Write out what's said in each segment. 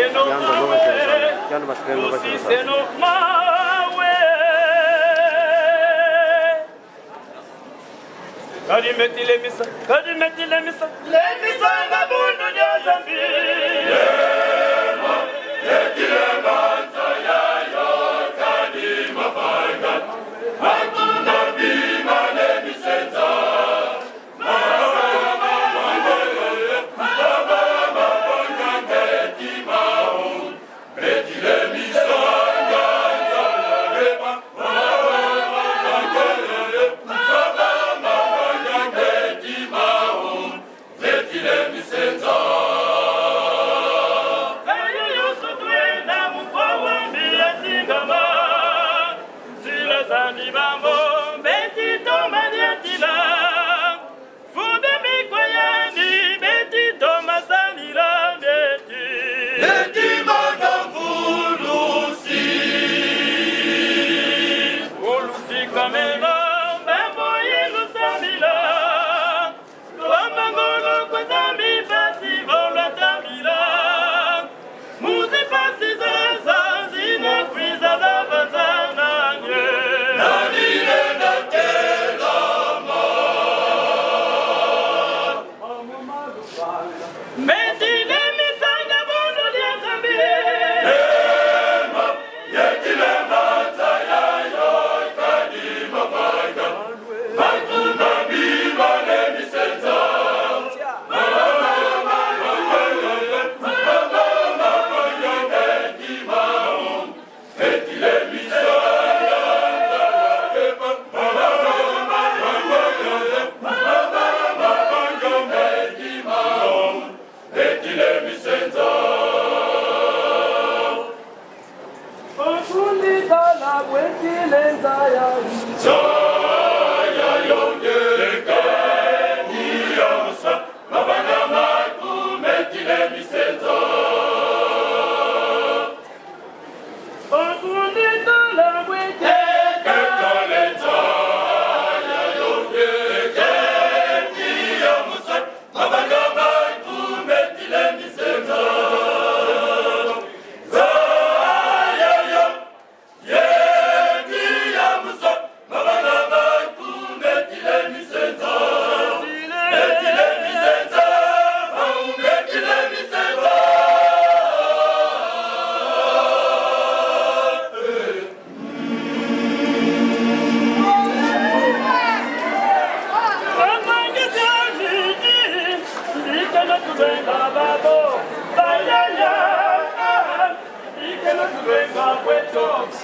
Yandı başkanın başkanı. le misa. karimeti lemisa, lemisa na bunu nyazambi. Yeah. bazali bambobeti to madiatila fube mikoyani beti to masalila beti beti manavulusi olusi kamela Ele me sentou.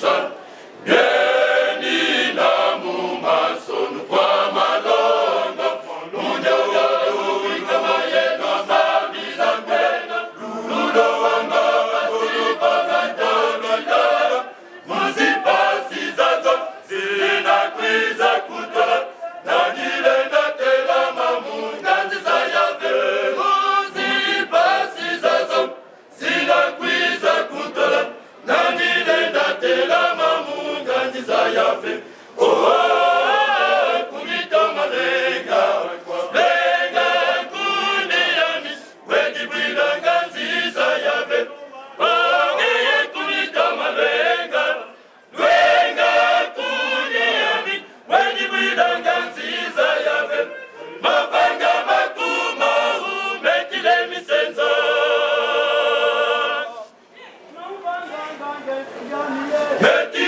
son. Petit